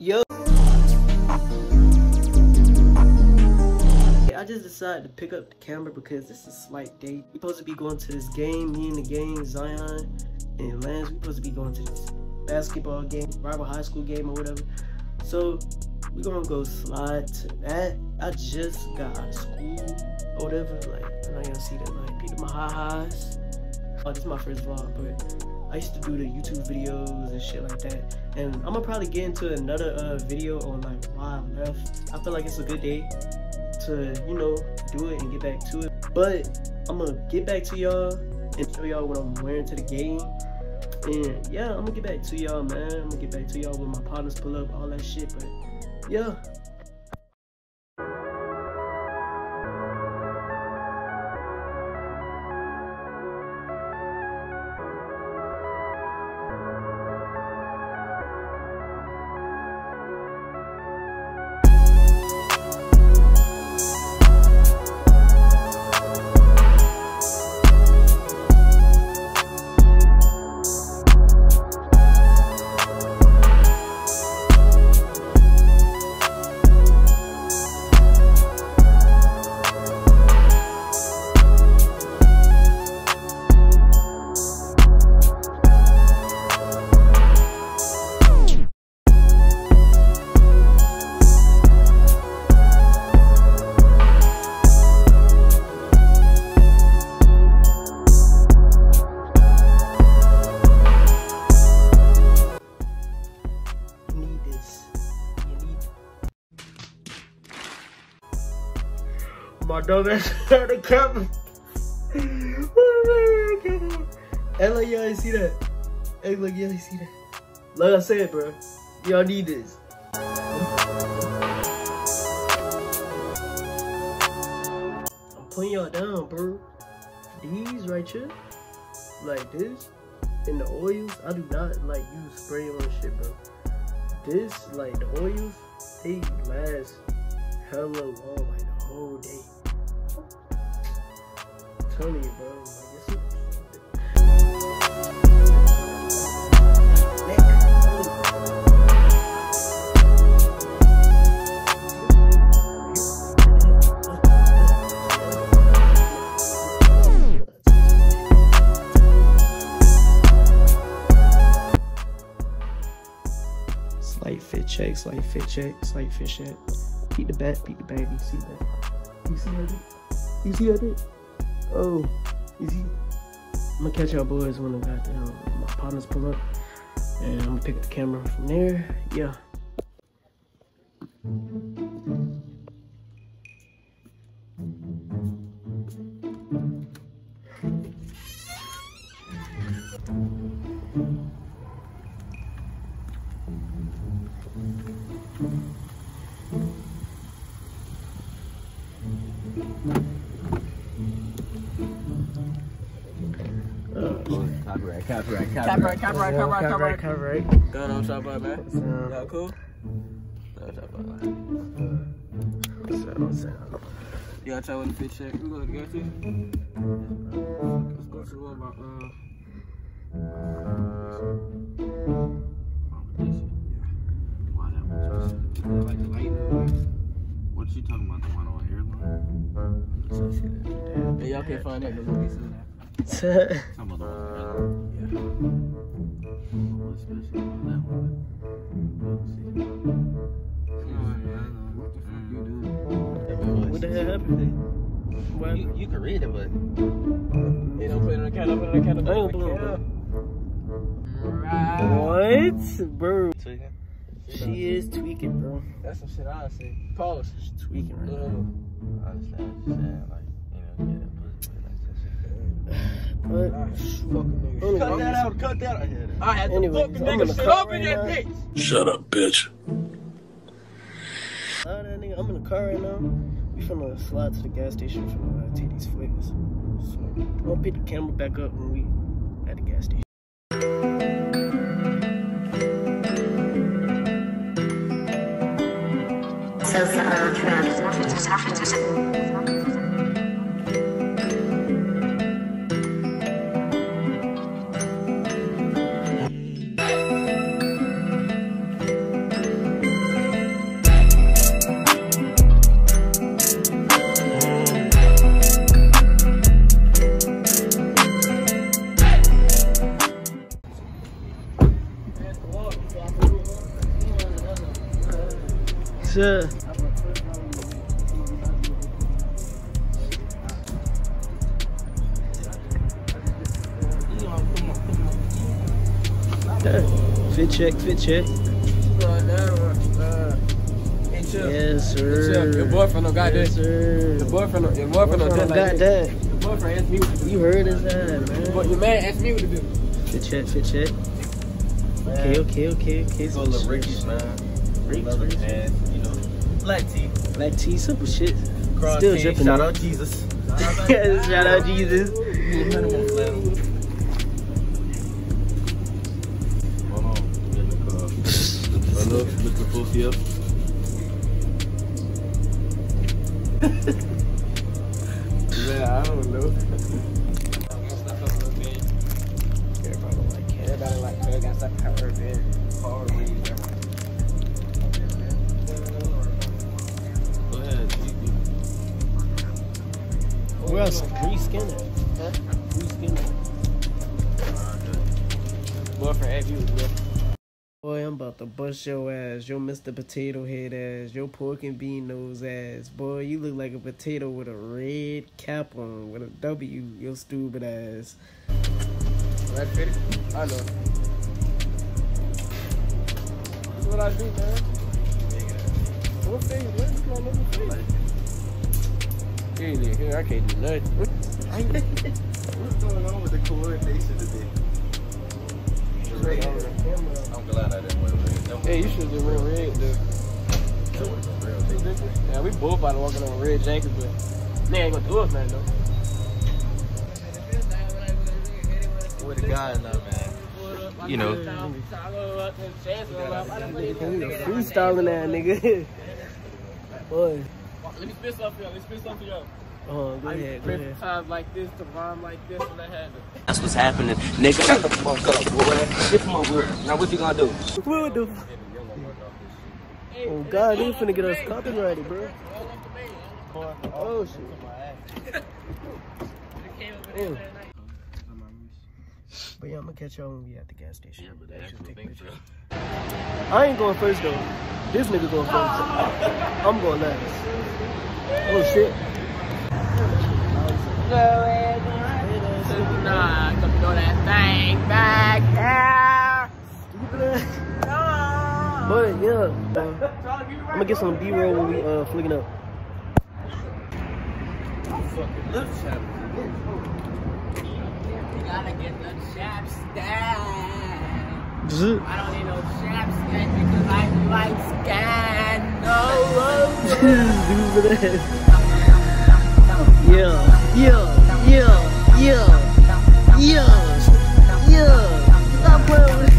Yo. I just decided to pick up the camera because this is slight day. We're supposed to be going to this game, me and the gang, Zion and Lance. We're supposed to be going to this basketball game, rival high school game or whatever. So we're gonna go slide to that. I just got out of school or whatever. Like I know y'all see that. Like high highs. Oh, this is my first vlog, but I used to do the YouTube videos and shit like that. And I'm gonna probably get into another uh, video on like why I left. I feel like it's a good day to, you know, do it and get back to it. But I'm gonna get back to y'all and show y'all what I'm wearing to the game. And yeah, I'm gonna get back to y'all, man. I'm gonna get back to y'all when my partners pull up, all that shit. But yeah. Dog ass out the camera. Act like y'all see that. Act like y'all see that. Like I said, bro, y'all need this. I'm putting y'all down, bro. These right here, like this, and the oils, I do not like use spray on shit, bro. This, like the oils, they last hella long, like the whole day. Telling you, bro. Slight fit check, slight fit check, slight fit check. Beat the back, beat the back. You see that? You see that? You see that? Oh, you? I'm gonna catch y'all boys when I got um, my partners pull up, and I'm gonna pick up the camera from there. Yeah. Copyright, copyright, Copyright, copyright, copyright, copyright. copyright. Go on, shop out, man. So, Y'all cool? Go on, shop out, man. so, so. You gotta try with the fit check. We go to the gas. Let's go to one about, uh, why that one? just- Like the light noise. What you talking about? The one on airline? Hey, y'all can't find that. There's no soon. The one. Yeah. About that one? What the you doing? what the hell happened? What You, you can read it, but you don't put it on the count. Don't put it on the ain't put it on What? Bro, she is tweaking, bro. That's some shit I say. Pause. She's tweaking right Uh, now. I understand what you're saying. Like, you know, get like that But, shit. Cut that out. Cut that out. I hear that. I had to Anyways, fucking I'm make a gonna shit cut up in that bitch. Shut up, bitch. uh, that nigga, I'm in the car right now. We finna slide to the gas station for uh, take these flavors. So, I'm gonna pick the camera back up when we at the gas station. Sure. Fit check, fit check. Yes, sir. Your boyfriend don't got yes, this. sir. Your boyfriend, don't- your boyfriend don't Boyfriend do got like that. this. Your boyfriend asked me what to do. You heard his ass, man. But your man asked me what to do. Fit check, fit check. Okay, okay, okay, okay. Go little Ricky's, man. Ricky's, Leather Ricky's. and, you black tee. Black tea, simple shit. Cross Still tee. dripping Shout out Jesus. Shout out Jesus. Minimal flannel. Hold on. Get the car. Hello, else? Free skinner. Huh? Free skinner. Boyfriend asked you what to. Boy, I'm about to bust your ass. Yo, Mr. Potato Head ass. Yo, pork and bean nose ass. Boy, you look like a potato with a red cap on with a W. Yo, stupid ass. Right, Fitty? I know. That's what I do, man. What thing? What's my little thing? Here, here, here, I can't do nothing. What's going on with the coordination today? I'm glad I didn't wear red. Hey, you should have wear red, dude. That was a real thing. Yeah, we both about to walking on red jackets, but they ain't gonna do us nothing though. With the guys now, man. You know. Freestyling that nigga. Boy. Let me spit something for y'all. Let me spit something for y'all. Oh, go I ahead, used go ahead. times like this to rhyme like this when I had to. That's what's happening, nigga. Shut the fuck up, boy. Get from over here. Now what you gonna do? What the f- Oh god, they finna get us copyrighted, bro. Oh shit. Mm. But yeah, I'm gonna catch y'all when we at the gas station. Yeah, but the Actually actual take thing, bro. I ain't going first though. This nigga going first. I'm going last. Oh shit. Nah, come throw that thing back But yeah, uh, I'm gonna get some B-roll when we uh flicking up. Fucking lip chap. You gotta get the chaps down. I don't need no chaps because I like scan. No, Stupid ass. Yeah, yeah, yeah, yeah, yeah, yeah. Stop playing with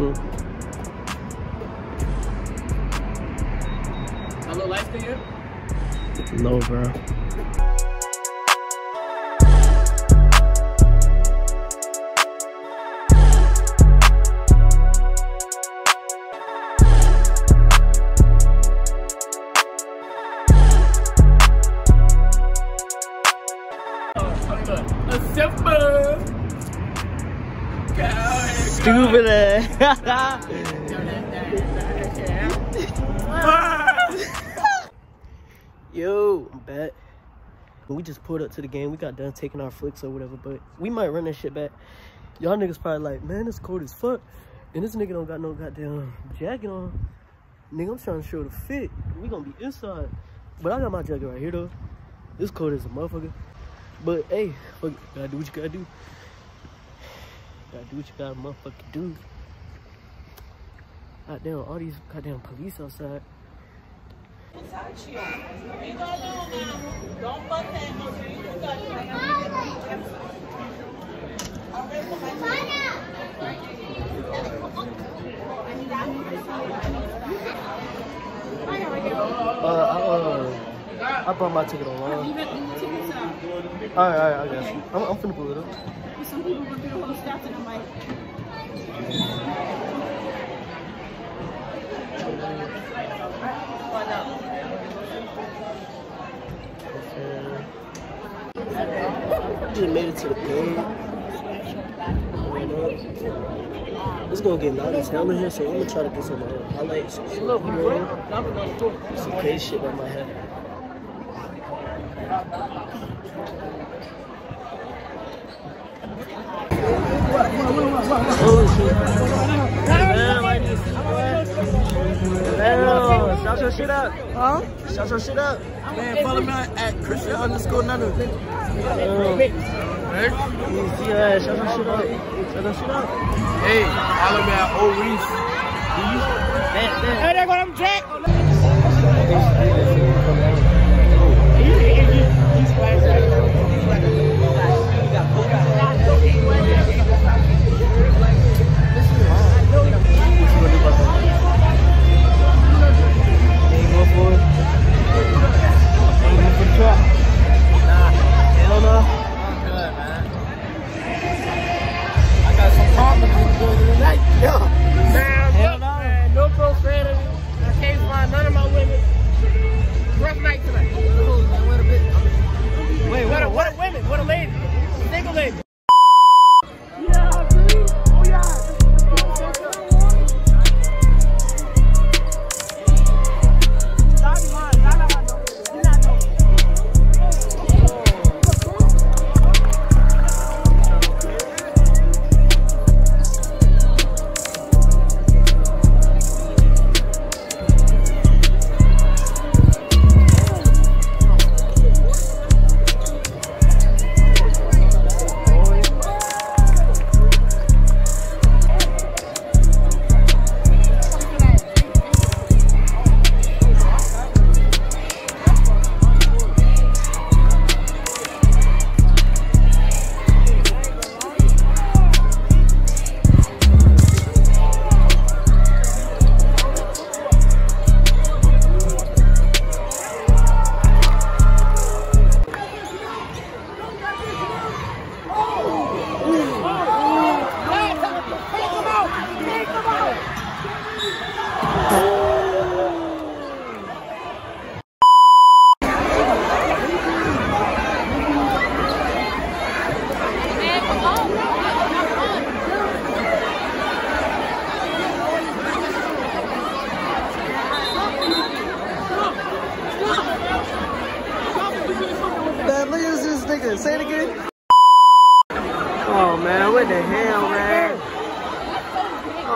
Look light to you? No, bro. Simple. Stupid. Yo, I'm back. We just pulled up to the game, we got done taking our flicks or whatever, but we might run that shit back. Y'all niggas probably like, man, it's cold as fuck. And this nigga don't got no goddamn jacket on. Nigga, I'm trying to show the fit. We gonna be inside. But I got my jacket right here though. This cold as a motherfucker. But hey, fuck, gotta do what you gotta do. Gotta do what you gotta motherfucking do. Goddamn, all these goddamn police outside. Uh, I, uh, I bought my ticket online. All right, all right, I you. I'm, I'm finna pull it up. Some people the whole stuff and I'm like, Just made it to the game. It's gonna get loud as hell in here, so I'm gonna try to get some uh, highlights. Some, crazy shit that might happen. Oh. Damn, I just. Damn, shout your shit up. Huh? Shout your shit up. Man, follow me at Christian underscore none of. Yeah, shout your shit up. Shout your shit up. Hey, follow me at O Reese. hey, there go them Jack.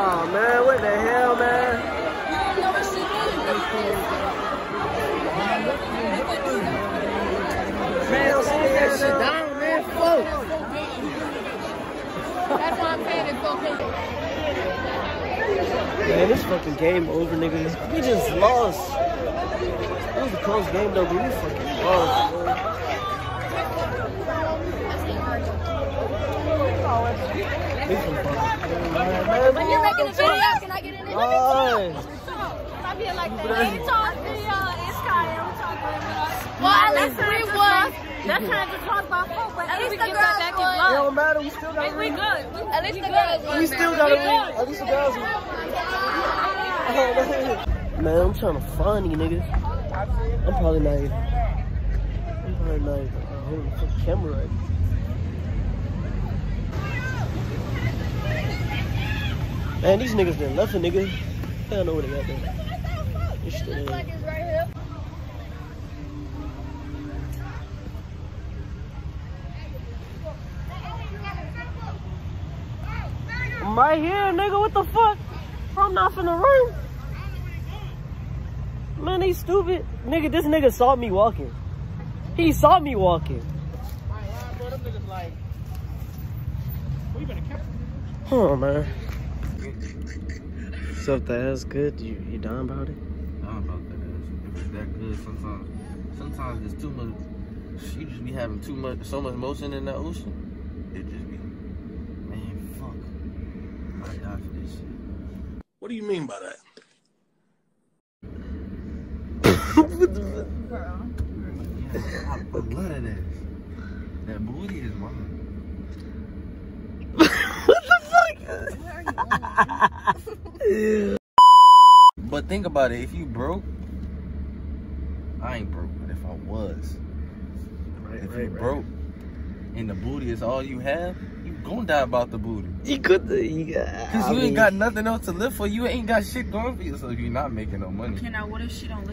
Oh man, what the hell, man? Man, sit that shit down, man. Fuck. That's why I'm saying it's okay. Man, this fucking game over, nigga. We just lost. It was a close game though, but we fucking lost. Man. We from fucking- man, When you're making a video, can I get in it? Alright. Stop being like that. When you talk video, it's kind of Well, at least we won. That's time to talk about folk, but At least we the get girls that back in won. It blood. don't matter. We still got to We win. good. At least the girls won. Oh we still got to win. At least the girls win. Man, I'm trying to find these niggas. I'm probably not even. I'm probably not even holding the camera right. Man, these niggas been left a nigga. I don't know where they got there. It's still there. Like it's right here. I'm right here, nigga. What the fuck? I'm not finna run. Man, they stupid. Nigga, this nigga saw me walking. He saw me walking. Oh man. So if the ass good, you you down about it? I'm about that ass. If it's that good, sometimes, sometimes there's too much. You just be having too much, so much motion in the ocean. It just be, man, fuck. I die for this shit. What do you mean by that? I love that ass. That booty is mine. But think about it. If you broke, I ain't broke. But if I was, Right, if right, you right. broke, and the booty is all you have, you gonna die about the booty. You could, you got. Cause I you mean, ain't got nothing else to live for. You ain't got shit going for yourself. You're not making no money. Okay, now what if she don't